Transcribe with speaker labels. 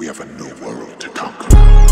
Speaker 1: We have a new world to conquer.